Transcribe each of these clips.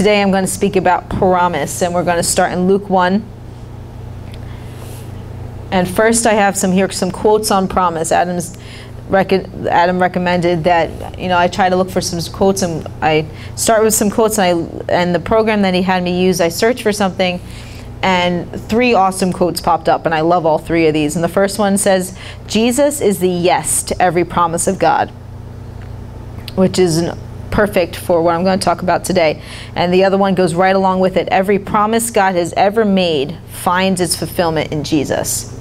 today I'm going to speak about promise, and we're going to start in Luke 1. And first, I have some here some quotes on promise. Adam's Adam recommended that you know I try to look for some quotes, and I start with some quotes. And I and the program that he had me use, I search for something, and three awesome quotes popped up, and I love all three of these. And the first one says, "Jesus is the yes to every promise of God," which is an perfect for what I'm going to talk about today. And the other one goes right along with it. Every promise God has ever made finds its fulfillment in Jesus.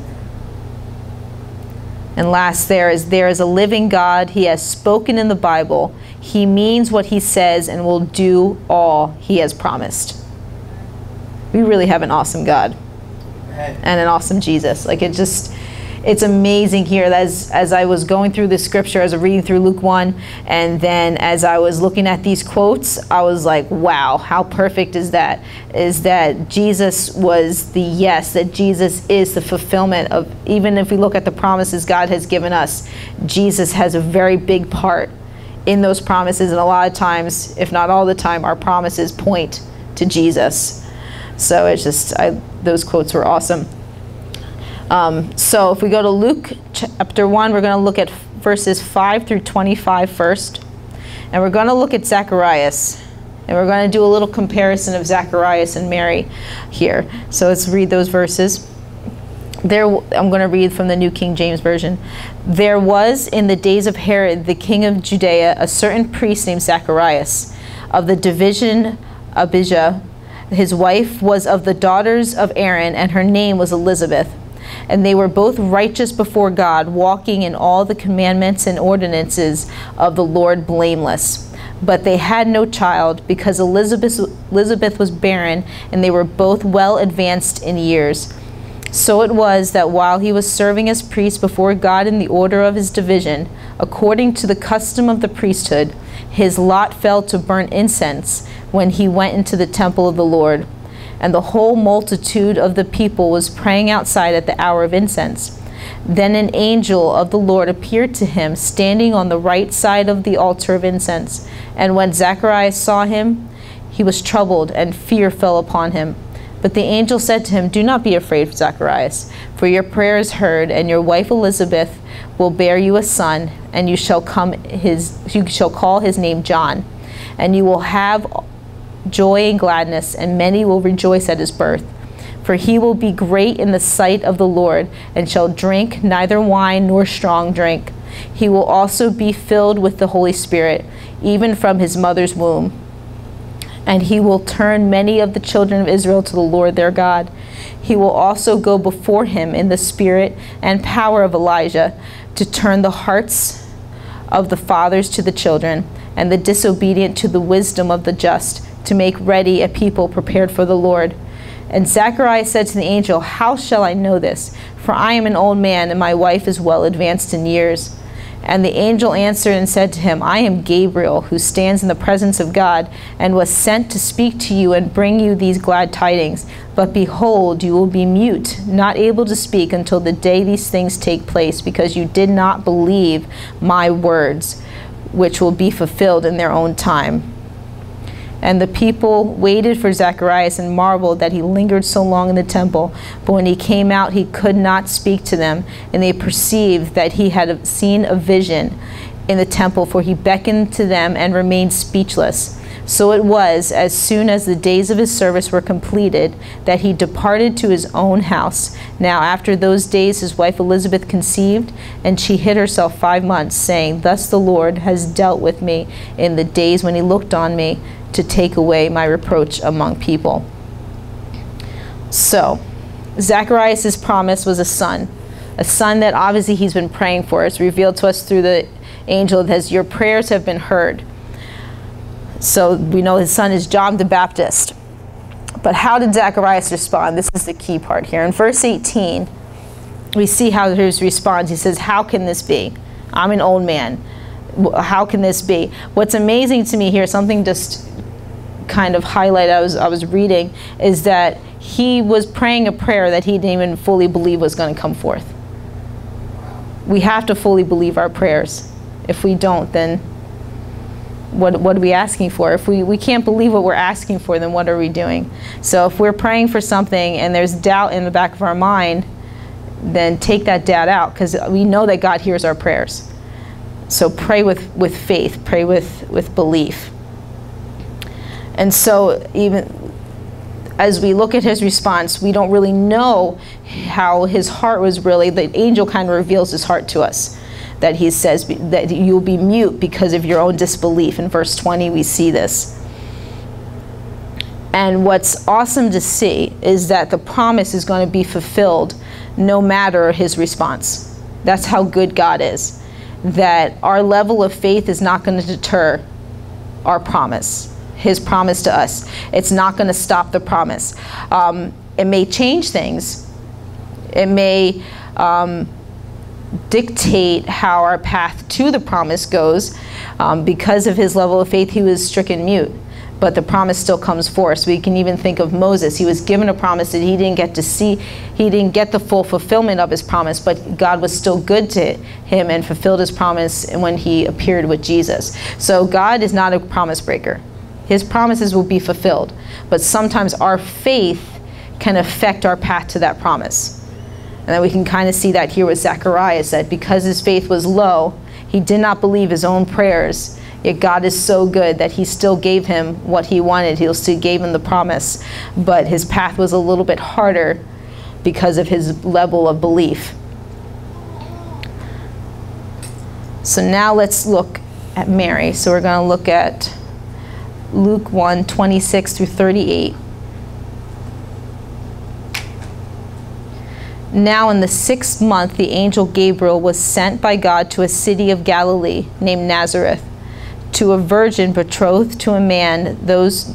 And last, there is there is a living God. He has spoken in the Bible. He means what he says and will do all he has promised. We really have an awesome God and an awesome Jesus. Like it just it's amazing here as as I was going through the scripture, as I was reading through Luke 1, and then as I was looking at these quotes, I was like, wow, how perfect is that? Is that Jesus was the yes, that Jesus is the fulfillment of even if we look at the promises God has given us, Jesus has a very big part in those promises, and a lot of times, if not all the time, our promises point to Jesus. So it's just I, those quotes were awesome. Um, so if we go to Luke chapter 1, we're going to look at verses 5 through 25 first. And we're going to look at Zacharias. And we're going to do a little comparison of Zacharias and Mary here. So let's read those verses. There, I'm going to read from the New King James Version. There was in the days of Herod, the king of Judea, a certain priest named Zacharias of the division Abijah. His wife was of the daughters of Aaron, and her name was Elizabeth and they were both righteous before God, walking in all the commandments and ordinances of the Lord blameless. But they had no child because Elizabeth, Elizabeth was barren, and they were both well advanced in years. So it was that while he was serving as priest before God in the order of his division, according to the custom of the priesthood, his lot fell to burn incense when he went into the temple of the Lord and the whole multitude of the people was praying outside at the hour of incense. Then an angel of the Lord appeared to him, standing on the right side of the altar of incense. And when Zacharias saw him, he was troubled, and fear fell upon him. But the angel said to him, Do not be afraid, Zacharias, for your prayer is heard, and your wife Elizabeth will bear you a son, and you shall come his you shall call his name John, and you will have joy and gladness, and many will rejoice at his birth. For he will be great in the sight of the Lord, and shall drink neither wine nor strong drink. He will also be filled with the Holy Spirit, even from his mother's womb. And he will turn many of the children of Israel to the Lord their God. He will also go before him in the spirit and power of Elijah to turn the hearts of the fathers to the children, and the disobedient to the wisdom of the just to make ready a people prepared for the Lord. And Zacharias said to the angel, How shall I know this? For I am an old man, and my wife is well advanced in years. And the angel answered and said to him, I am Gabriel, who stands in the presence of God, and was sent to speak to you and bring you these glad tidings. But behold, you will be mute, not able to speak until the day these things take place, because you did not believe my words, which will be fulfilled in their own time. And the people waited for Zacharias and marveled that he lingered so long in the temple. But when he came out, he could not speak to them, and they perceived that he had seen a vision in the temple, for he beckoned to them and remained speechless. So it was, as soon as the days of his service were completed, that he departed to his own house. Now, after those days, his wife Elizabeth conceived, and she hid herself five months, saying, Thus the Lord has dealt with me in the days when he looked on me to take away my reproach among people. So, Zacharias' promise was a son, a son that obviously he's been praying for. It's revealed to us through the angel that says, Your prayers have been heard. So we know his son is John the Baptist. But how did Zacharias respond? This is the key part here. In verse 18, we see how he responds. He says, How can this be? I'm an old man. How can this be? What's amazing to me here, something just kind of highlight I was I was reading is that he was praying a prayer that he didn't even fully believe was going to come forth. We have to fully believe our prayers. If we don't, then what, what are we asking for? If we, we can't believe what we're asking for, then what are we doing? So if we're praying for something and there's doubt in the back of our mind, then take that doubt out because we know that God hears our prayers. So pray with, with faith, pray with, with belief. And so even as we look at his response, we don't really know how his heart was really. The angel kind of reveals his heart to us that he says that you'll be mute because of your own disbelief. In verse 20, we see this. And what's awesome to see is that the promise is going to be fulfilled no matter his response. That's how good God is. That our level of faith is not going to deter our promise, his promise to us. It's not going to stop the promise. Um, it may change things. It may um, dictate how our path to the promise goes. Um, because of his level of faith, he was stricken mute. But the promise still comes forth. We can even think of Moses. He was given a promise that he didn't get to see. He didn't get the full fulfillment of his promise, but God was still good to him and fulfilled his promise when he appeared with Jesus. So God is not a promise breaker. His promises will be fulfilled. But sometimes our faith can affect our path to that promise. And then we can kind of see that here with Zacharias, that because his faith was low, he did not believe his own prayers. Yet God is so good that he still gave him what he wanted. He still gave him the promise. But his path was a little bit harder because of his level of belief. So now let's look at Mary. So we're going to look at Luke 1 26 through 38. Now, in the sixth month, the angel Gabriel was sent by God to a city of Galilee named Nazareth, to a virgin betrothed to a man those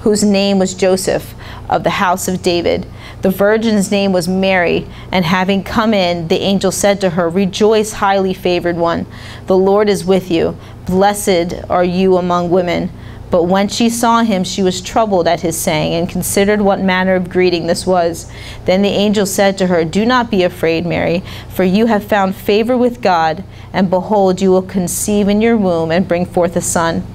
whose name was Joseph of the house of David. The virgin's name was Mary, and having come in, the angel said to her, Rejoice, highly favored one, the Lord is with you. Blessed are you among women. But when she saw him, she was troubled at his saying, and considered what manner of greeting this was. Then the angel said to her, Do not be afraid, Mary, for you have found favor with God, and behold, you will conceive in your womb and bring forth a son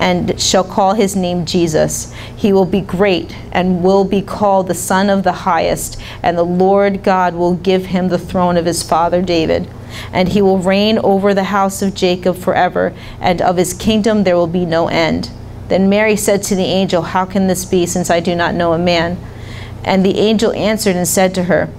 and shall call his name Jesus. He will be great and will be called the Son of the Highest, and the Lord God will give him the throne of his father David and he will reign over the house of Jacob forever, and of his kingdom there will be no end. Then Mary said to the angel, How can this be, since I do not know a man? And the angel answered and said to her,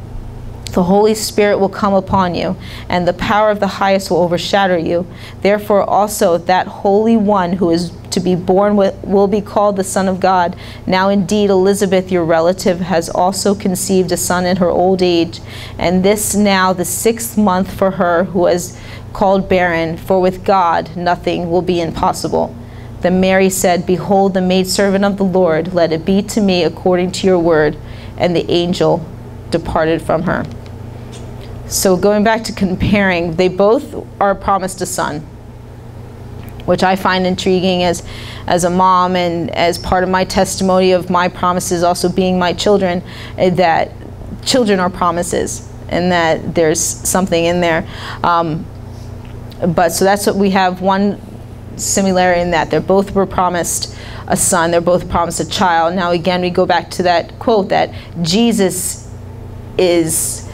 the Holy Spirit will come upon you, and the power of the highest will overshadow you. Therefore, also that Holy One who is to be born will be called the Son of God. Now, indeed, Elizabeth, your relative, has also conceived a son in her old age, and this now the sixth month for her who is called barren, for with God nothing will be impossible. Then Mary said, Behold, the maidservant of the Lord, let it be to me according to your word. And the angel departed from her. So going back to comparing, they both are promised a son, which I find intriguing as, as a mom and as part of my testimony of my promises also being my children, eh, that children are promises and that there's something in there. Um, but so that's what we have one similarity in that they're both were promised a son, they're both promised a child. Now again, we go back to that quote that Jesus is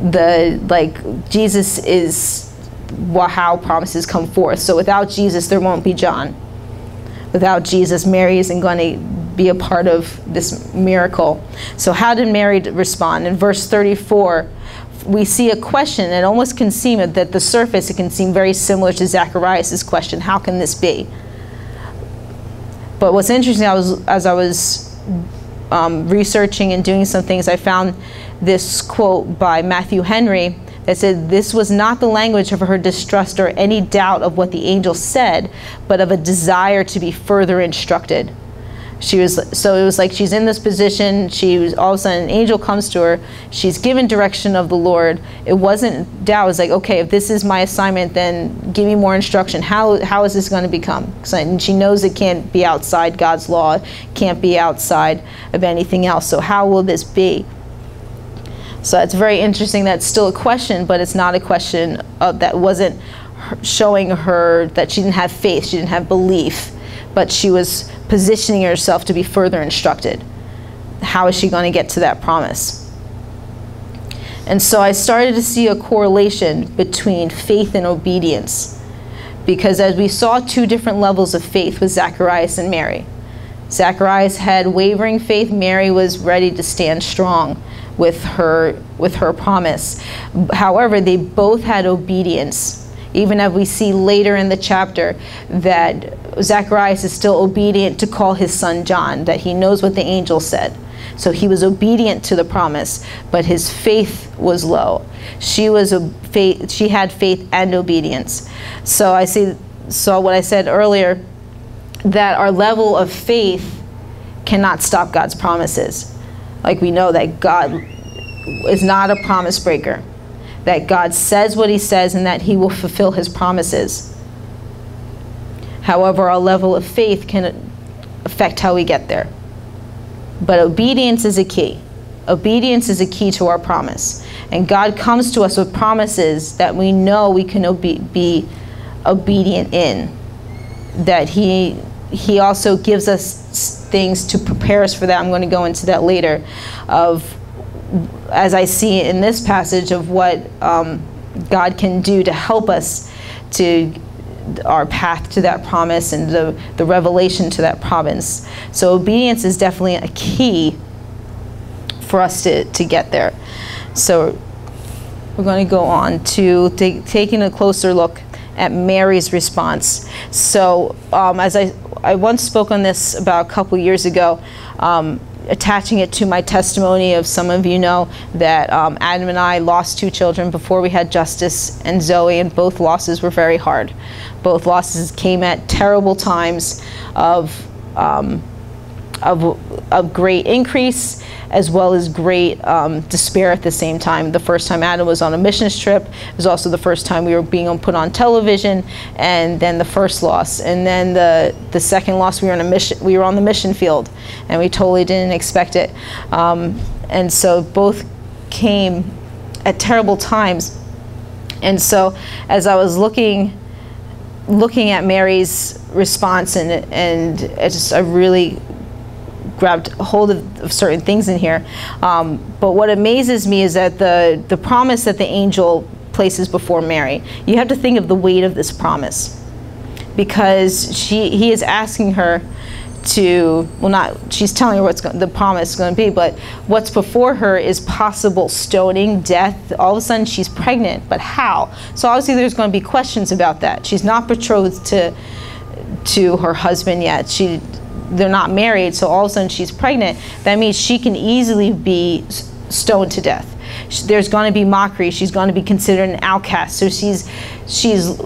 the like Jesus is how promises come forth. So without Jesus, there won't be John. Without Jesus, Mary isn't going to be a part of this miracle. So how did Mary respond? In verse 34, we see a question. It almost can seem that the surface it can seem very similar to Zacharias' question: How can this be? But what's interesting, I was as I was um, researching and doing some things, I found this quote by Matthew Henry that said, This was not the language of her distrust or any doubt of what the angel said, but of a desire to be further instructed. She was so it was like she's in this position. She was all of a sudden an angel comes to her. She's given direction of the Lord. It wasn't doubt. It was like, okay, if this is my assignment, then give me more instruction. How how is this going to become? And she knows it can't be outside God's law, can't be outside of anything else. So how will this be? So it's very interesting. That's still a question, but it's not a question of, that wasn't showing her that she didn't have faith, she didn't have belief, but she was positioning herself to be further instructed. How is she going to get to that promise? And so I started to see a correlation between faith and obedience. Because as we saw two different levels of faith with Zacharias and Mary. Zacharias had wavering faith, Mary was ready to stand strong with her with her promise. However, they both had obedience. Even as we see later in the chapter that Zacharias is still obedient to call his son John, that he knows what the angel said. So he was obedient to the promise, but his faith was low. She was a faith, she had faith and obedience. So I see so what I said earlier that our level of faith cannot stop God's promises. Like we know that God is not a promise breaker, that God says what he says and that he will fulfill his promises. However, our level of faith can affect how we get there. But obedience is a key. Obedience is a key to our promise. And God comes to us with promises that we know we can obe- be obedient in. That He He also gives us things to prepare us for that. I'm going to go into that later. Of as I see in this passage of what um, God can do to help us to our path to that promise and the, the revelation to that promise. So obedience is definitely a key for us to, to get there. So we're going to go on to taking a closer look at Mary's response. So um, as I, I once spoke on this about a couple years ago, um, attaching it to my testimony of some of you know that um, Adam and I lost two children before we had Justice and Zoe, and both losses were very hard. Both losses came at terrible times of, um, of, of great increase as well as great um, despair at the same time. The first time Adam was on a missions trip it was also the first time we were being put on television, and then the first loss, and then the the second loss we were on a mission. We were on the mission field, and we totally didn't expect it. Um, and so both came at terrible times. And so as I was looking looking at Mary's response and and it just I really grabbed hold of, of certain things in here. Um, but what amazes me is that the the promise that the angel places before Mary, you have to think of the weight of this promise, because she he is asking her to well not she's telling her what's the promise is going to be but what's before her is possible stoning death. All of a sudden she's pregnant but how? So obviously there's going to be questions about that. She's not betrothed to to her husband yet. She they're not married so all of a sudden she's pregnant that means she can easily be stoned to death there's going to be mockery she's going to be considered an outcast so she's she's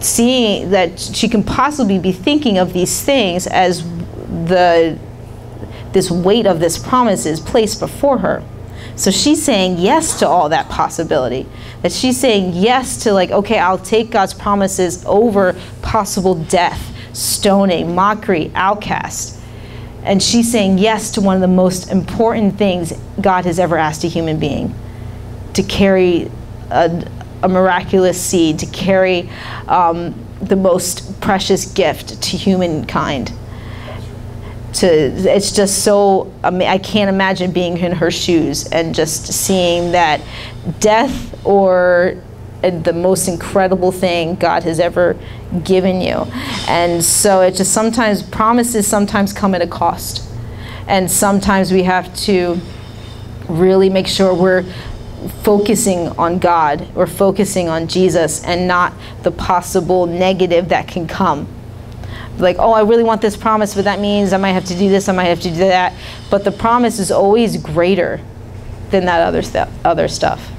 seeing that she can possibly be thinking of these things as the this weight of this promise is placed before her. So she's saying yes to all that possibility. That she's saying yes to like, okay, I'll take God's promises over possible death, stoning, mockery, outcast. And she's saying yes to one of the most important things God has ever asked a human being to carry a, a miraculous seed, to carry um, the most precious gift to humankind to it's just so I, mean, I can't imagine being in her shoes and just seeing that death or Uh, the most incredible thing God has ever given you. And so it just sometimes promises sometimes come at a cost. And sometimes we have to really make sure we're focusing on God, we're focusing on Jesus and not the possible negative that can come like, oh, I really want this promise, but that means I might have to do this, I might have to do that. But the promise is always greater than that other stuff. Other stuff.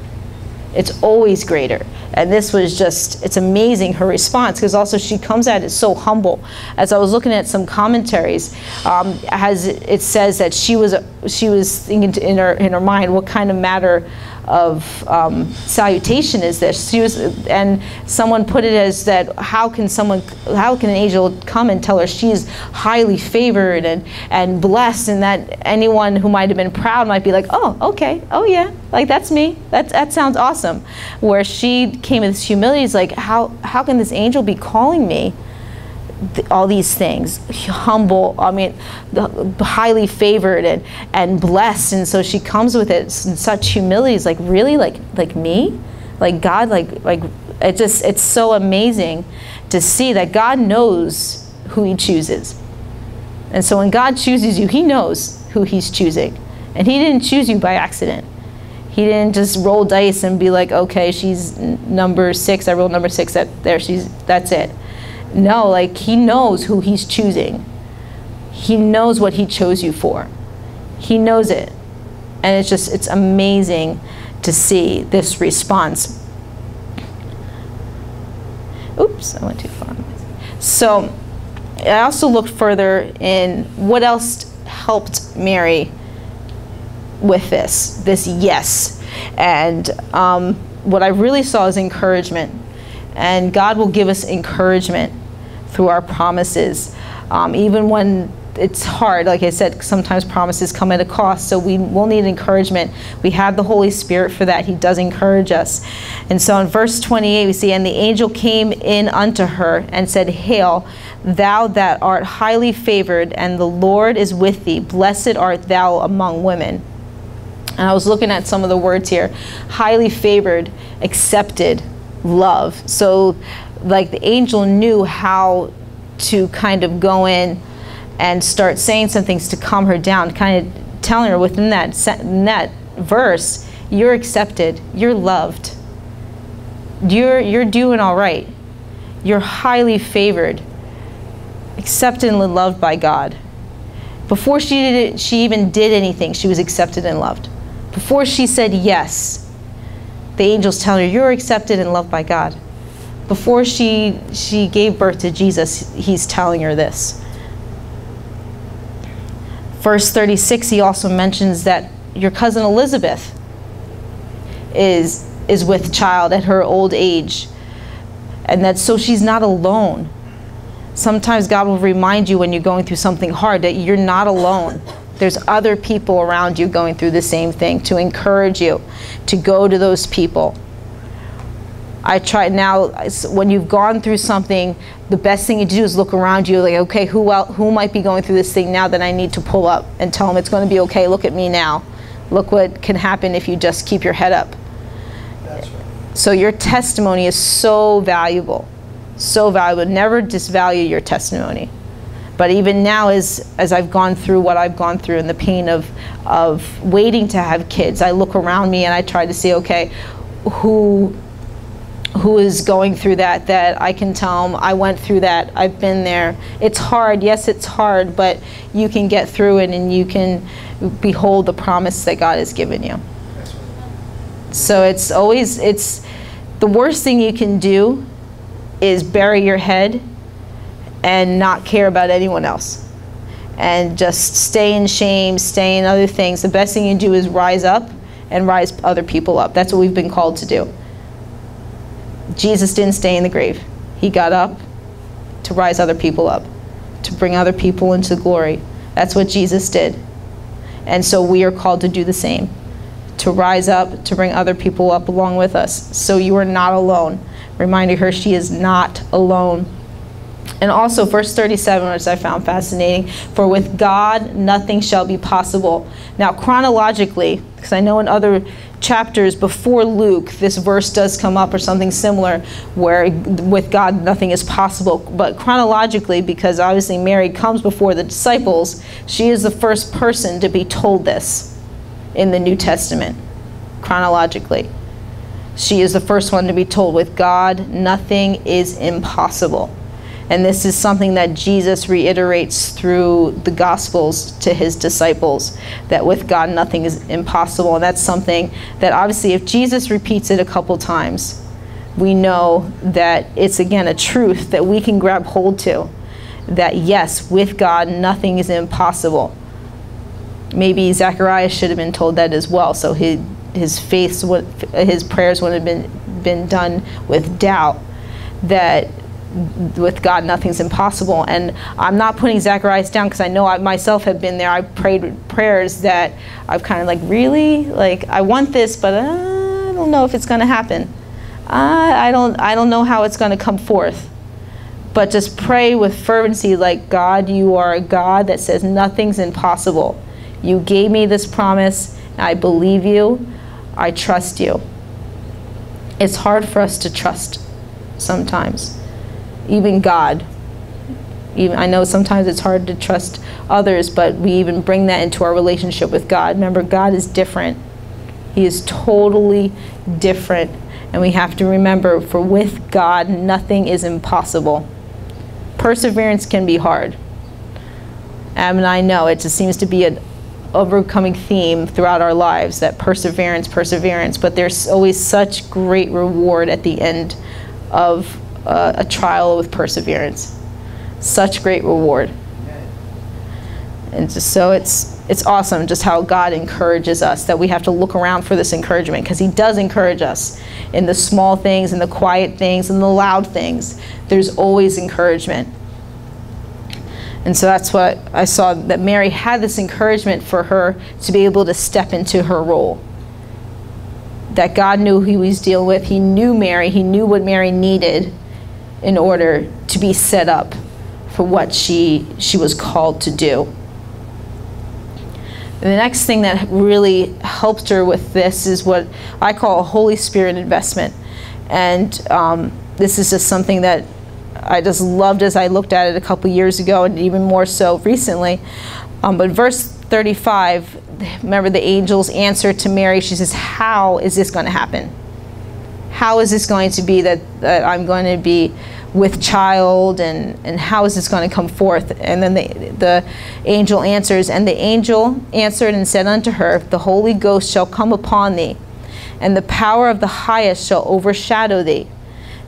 It's always greater. And this was just, it's amazing her response because also she comes at it so humble. As I was looking at some commentaries, um, has it says that she was she was thinking in her in her mind, what kind of matter of um, salutation is this? She was, and someone put it as that. How can someone, how can an angel come and tell her she's highly favored and and blessed, and that anyone who might have been proud might be like, oh, okay, oh yeah, like that's me. That that sounds awesome. Where she came with this humility, is like, how how can this angel be calling me? All these things. Humble i mean highly favored and, and blessed. And so she comes with it such humility. It's like really? Like like me? Like god? Like like it just it's so amazing to see that god knows who he chooses. And so when god chooses you he knows who he's choosing. And he didn't choose you by accident. He didn't just roll dice and be like okay she's number six. I rolled number six. That there she's that's it no, like he knows who he's choosing. He knows what he chose you for. He knows it. And it's just, it's amazing to see this response. Oops, I went too far. So I also looked further in what else helped Mary with this, this yes. And um, what I really saw is encouragement. And God will give us encouragement through our promises. Um, even when it's hard, like I said, sometimes promises come at a cost, so we will need encouragement. We have the Holy Spirit for that. He does encourage us. And so in verse 28, we see, And the angel came in unto her and said, Hail, thou that art highly favored, and the Lord is with thee. Blessed art thou among women. And I was looking at some of the words here highly favored, accepted, love. So like the angel knew how to kind of go in and start saying some things to calm her down, kind of telling her within that in that verse, you're accepted, you're loved, you're you're doing all right, you're highly favored, accepted and loved by God. Before she did it, she even did anything, she was accepted and loved. Before she said yes, the angel's telling her, you're accepted and loved by God before she she gave birth to Jesus, he's telling her this. Verse 36 he also mentions that your cousin Elizabeth is is with child at her old age. And that so she's not alone. Sometimes God will remind you when you're going through something hard that you're not alone. There's other people around you going through the same thing to encourage you to go to those people I try now when you've gone through something, the best thing you do is look around you, like, okay, who else, who might be going through this thing now that I need to pull up and tell them it's going to be okay. Look at me now. Look what can happen if you just keep your head up. Right. So your testimony is so valuable, so valuable. Never disvalue your testimony. But even now, as as I've gone through what I've gone through and the pain of of waiting to have kids, I look around me and I try to see, okay, who who is going through that that I can tell them I went through that I've been there. It's hard yes it's hard but you can get through it and you can behold the promise that God has given you. So it's always it's the worst thing you can do is bury your head and not care about anyone else. And just stay in shame stay in other things. The best thing you do is rise up and rise other people up. That's what we've been called to do Jesus didn't stay in the grave. He got up to rise other people up, to bring other people into glory. That's what Jesus did. And so we are called to do the same to rise up, to bring other people up along with us. So you are not alone. Reminding her she is not alone. And also, verse 37, which I found fascinating for with God nothing shall be possible. Now, chronologically, because I know in other chapters before Luke, this verse does come up or something similar where with God nothing is possible. But chronologically, because obviously Mary comes before the disciples, she is the first person to be told this in the New Testament, chronologically. She is the first one to be told, with God nothing is impossible. And this is something that Jesus reiterates through the Gospels to his disciples that with God nothing is impossible. And that's something that obviously, if Jesus repeats it a couple times, we know that it's again a truth that we can grab hold to. That yes, with God nothing is impossible. maybe Zacharias should have been told that as well. So his his faith, his prayers wouldn't have been been done with doubt. That with God, nothing's impossible. And I'm not putting Zacharias down because I know I myself have been there. I've prayed prayers that I've kind of like, really, like I want this, but I don't know if it's going to happen. I, I don't, I don't know how it's going to come forth. But just pray with fervency, like God, you are a God that says nothing's impossible. You gave me this promise. I believe you. I trust you. It's hard for us to trust sometimes, even God. Even I know sometimes it's hard to trust others, but we even bring that into our relationship with God. Remember, God is different. He is totally different. And we have to remember for with God, nothing is impossible. Perseverance can be hard. and I know it just seems to be an overcoming theme throughout our lives that perseverance, perseverance, but there's always such great reward at the end of uh, a trial with perseverance. Such great reward. And just, so it's it's awesome just how God encourages us that we have to look around for this encouragement because He does encourage us in the small things, in the quiet things, in the loud things. There's always encouragement. And so that's what I saw that Mary had this encouragement for her to be able to step into her role. That God knew who he was dealing with. He knew Mary. He knew what Mary needed in order to be set up for what she, she was called to do. And the next thing that really helped her with this is what I call a Holy Spirit investment. And um, this is just something that I just loved as I looked at it a couple years ago and even more so recently. Um, but verse 35, remember the angel's answer to Mary, she says, How is this going to happen? How is this going to be that, that I'm going to be with child and, and how is this going to come forth? And then the, the angel answers, And the angel answered and said unto her, The Holy Ghost shall come upon thee, and the power of the highest shall overshadow thee.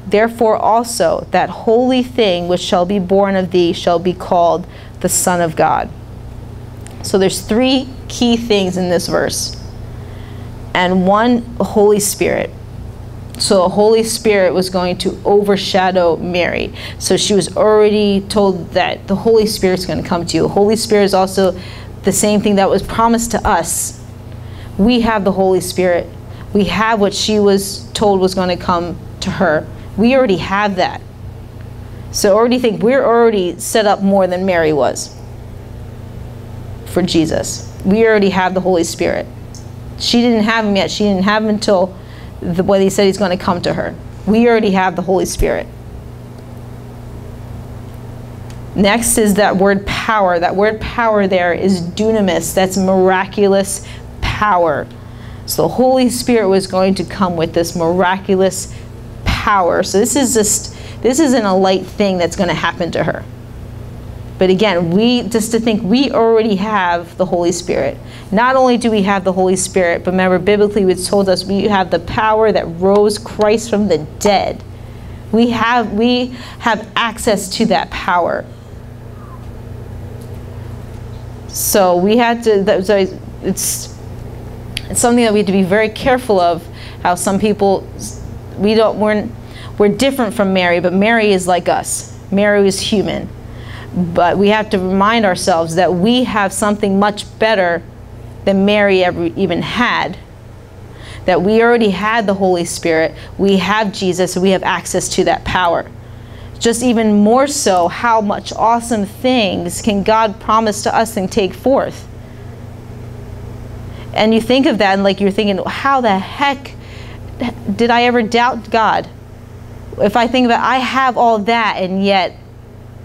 Therefore also that holy thing which shall be born of thee shall be called the Son of God. So there's three key things in this verse. And one, Holy Spirit. So the Holy Spirit was going to overshadow Mary. So she was already told that the Holy Spirit's going to come to you. Holy Spirit is also the same thing that was promised to us. We have the Holy Spirit. We have what she was told was going to come to her. We already have that. So already think we're already set up more than Mary was for Jesus. We already have the Holy Spirit. She didn't have him yet. She didn't have him until the way he said he's going to come to her. We already have the Holy Spirit. Next is that word power. That word power there is dunamis. That's miraculous power. So the Holy Spirit was going to come with this miraculous power. So this is just this isn't a light thing that's going to happen to her. But again, we just to think we already have the Holy Spirit. Not only do we have the Holy Spirit, but remember biblically it's told us we have the power that rose Christ from the dead. We have we have access to that power. So we had to that, it's it's something that we have to be very careful of how some people we don't we're we're different from Mary, but Mary is like us. Mary is human. But we have to remind ourselves that we have something much better than Mary ever even had. That we already had the Holy Spirit, we have Jesus, we have access to that power. Just even more so, how much awesome things can God promise to us and take forth? And you think of that, and like you're thinking, how the heck did I ever doubt God? if I think about, I have all that, and yet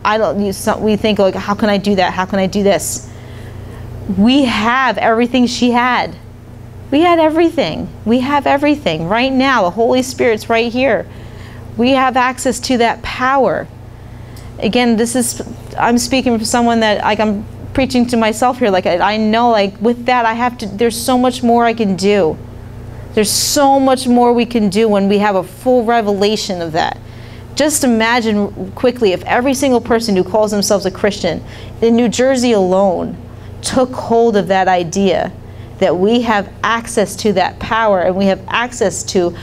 I don't. You, some, we think like, how can I do that? How can I do this? We have everything she had. We had everything. We have everything right now. The Holy Spirit's right here. We have access to that power. Again, this is I'm speaking for someone that like I'm preaching to myself here. Like I, I know, like with that, I have to. There's so much more I can do. There's so much more we can do when we have a full revelation of that. Just imagine quickly if every single person who calls themselves a Christian in New Jersey alone took hold of that idea that we have access to that power and we have access to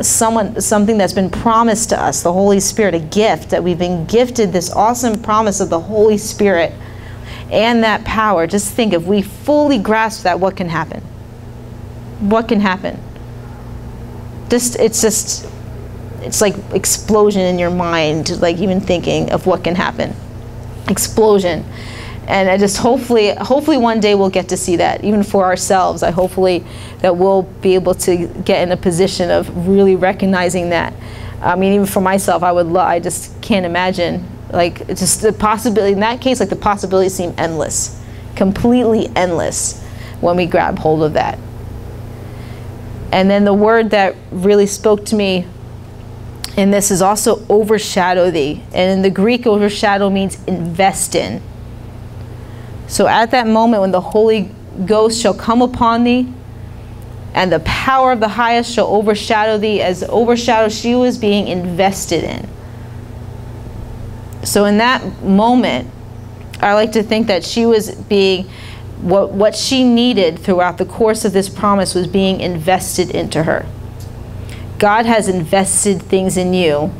someone something that's been promised to us the holy spirit a gift that we've been gifted this awesome promise of the holy spirit and that power. Just think if we fully grasp that what can happen? What can happen? Just it's just it's like explosion in your mind like even thinking of what can happen. Explosion. And I just hopefully hopefully one day we'll get to see that. Even for ourselves I hopefully that we'll be able to get in a position of really recognizing that. I mean even for myself I would I just can't imagine like just the possibility in that case like the possibilities seem endless. Completely endless when we grab hold of that. And then the word that really spoke to me and this is also overshadow thee and in the Greek overshadow means invest in so at that moment when the Holy Ghost shall come upon thee, and the power of the highest shall overshadow thee, as overshadow she was being invested in. So in that moment, I like to think that she was being what what she needed throughout the course of this promise was being invested into her. God has invested things in you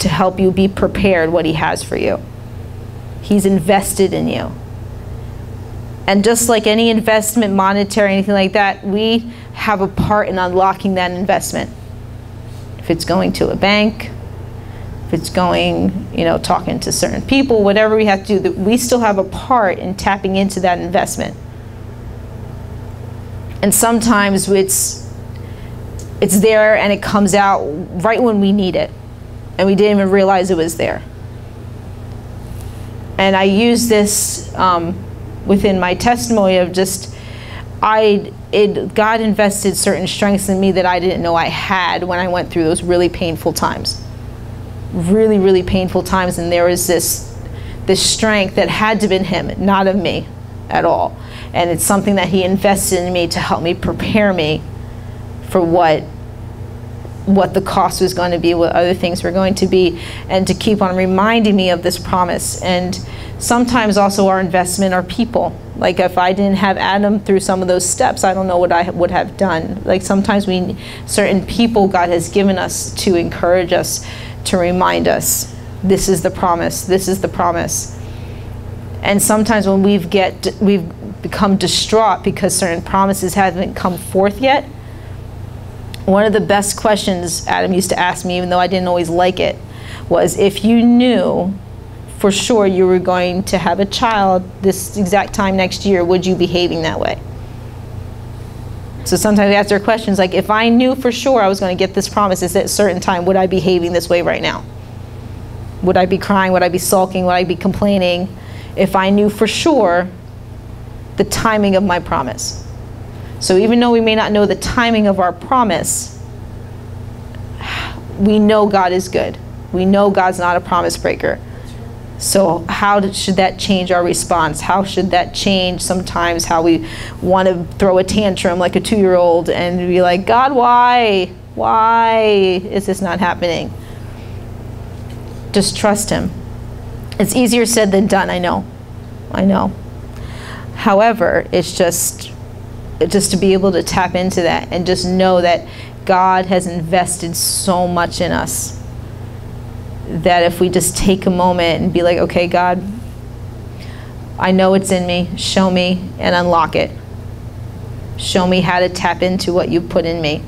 to help you be prepared what he has for you. He's invested in you. And just like any investment, monetary, anything like that, we have a part in unlocking that investment. If it's going to a bank, if it's going, you know, talking to certain people, whatever we have to do, that we still have a part in tapping into that investment. And sometimes it's it's there and it comes out right when we need it, and we didn't even realize it was there. And I use this. Um, within my testimony of just I it God invested certain strengths in me that I didn't know I had when I went through those really painful times. Really, really painful times and there was this this strength that had to been him, not of me at all. And it's something that he invested in me to help me prepare me for what what the cost was going to be, what other things were going to be, and to keep on reminding me of this promise. And sometimes also our investment are people. Like if I didn't have Adam through some of those steps, I don't know what I would have done. Like sometimes we, certain people God has given us to encourage us, to remind us, this is the promise, this is the promise. And sometimes when we've get we've become distraught because certain promises haven't come forth yet. One of the best questions Adam used to ask me, even though I didn't always like it, was if you knew for sure you were going to have a child this exact time next year, would you be behaving that way? So sometimes we ask our questions like, if I knew for sure I was going to get this promise at a certain time, would I be behaving this way right now? Would I be crying? Would I be sulking? Would I be complaining? If I knew for sure the timing of my promise. So even though we may not know the timing of our promise, we know God is good. We know God's not a promise breaker. So how should that change our response? How should that change sometimes how we want to throw a tantrum like a two-year-old and be like, God, why? Why is this not happening? Just trust him. It's easier said than done, I know. I know. However, it's just just to be able to tap into that and just know that God has invested so much in us that if we just take a moment and be like, okay, God, I know it's in me, show me and unlock it. Show me how to tap into what you put in me.